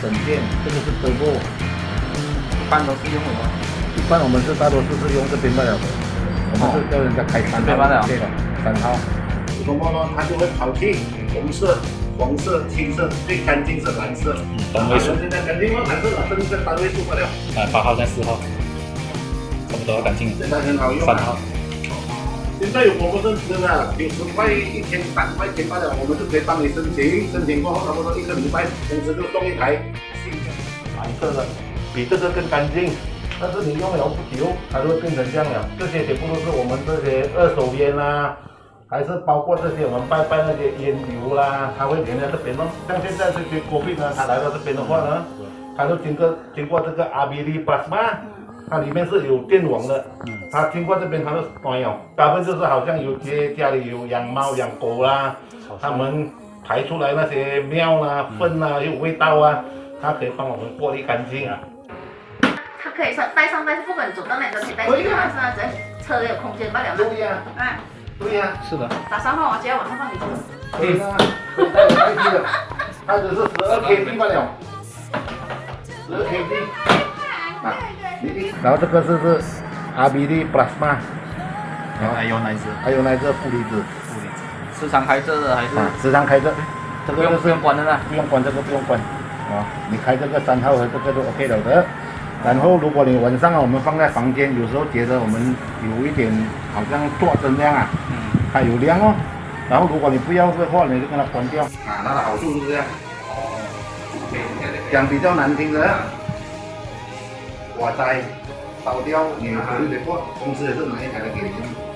省电，这个是 turbo，一般都是用什么？一般我们是大多数是用这边罢了的，我们是叫人家开三号，对的，三号。什么呢？它就会跑气，红色、黄色、青色，最干净是蓝色。单位数。现在肯定用蓝色了，这是单位数不了。啊，八号在四号，差不多干净。现在很好用。三号。现在有我们认识的，九十块一天三块钱罢了，我们就可以帮你申请，申请过后差不多一个礼拜，公司就送一台新的蓝色的，比这个更干净。但是你用了不久，它就会变成这样了。这些全部都是我们这些二手烟啦。还是包括这些我们拜拜那些烟油啦，它会连在这边咯。像现在这些果品呢，它来到这边的话呢，它就经过经过这个阿比利巴斯嘛，它里面是有电网的，它经过这边它就关了。大部分就是好像有些家里有养猫养狗啦，他们排出来那些尿啦、粪啊，有味道啊，它可以帮我们过滤干净啊。它可以上带上但是，不管走到哪个可以带进去，是吗？只要车有空间罢了。对呀。哎。对呀，是的。打三号啊，直接往上放你车。可以啊，可以带有 K D 的，它只是十二 K D 罢了。十二 K D。啊，然后这个是是 RBD plasma，然后？还有哪一只？还有哪一只负离子？负离子。时常开着的还是？时常开着。这个不用关的啦？不用关这个不用关。啊，你开这个三号和这个都 OK 了的。然后，如果你晚上啊，我们放在房间，有时候觉得我们有一点好像做灯亮啊，嗯，它有亮哦。然后，如果你不要的话，你就跟它关掉。啊，它的好处是这样。哦。讲比较难听的，火灾烧掉，你考虑得过，公司也是拿一台来给你用。